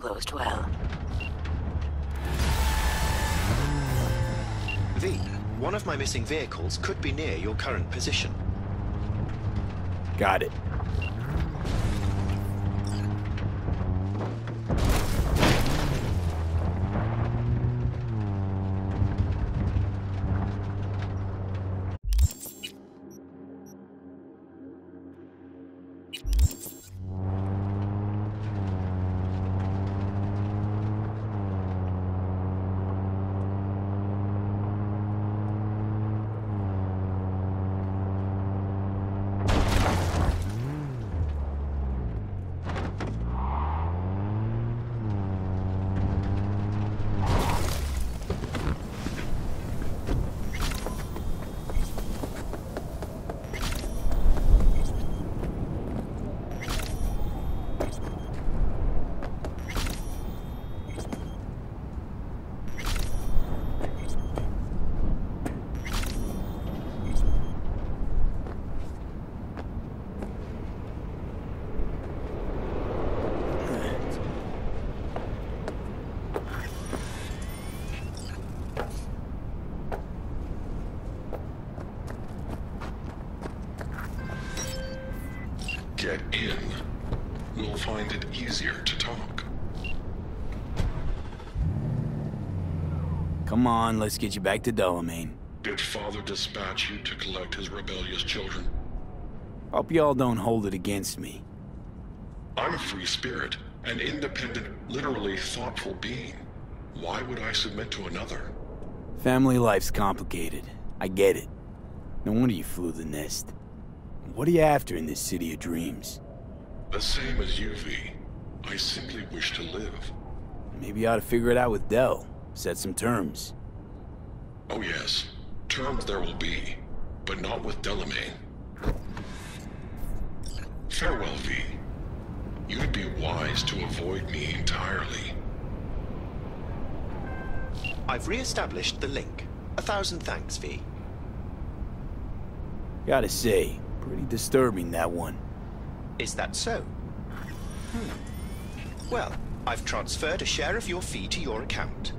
closed well. V, one of my missing vehicles could be near your current position. Got it. Get in. We'll find it easier to talk. Come on, let's get you back to Delamain. Did Father dispatch you to collect his rebellious children? Hope y'all don't hold it against me. I'm a free spirit, an independent, literally thoughtful being. Why would I submit to another? Family life's complicated. I get it. No wonder you flew the nest. What are you after in this city of dreams? The same as you, V. I simply wish to live. Maybe you ought to figure it out with Del. Set some terms. Oh yes, terms there will be, but not with Delamain. Farewell, V. You'd be wise to avoid me entirely. I've re-established the link. A thousand thanks, V. Gotta say, pretty disturbing, that one. Is that so? Hmm. Well, I've transferred a share of your fee to your account.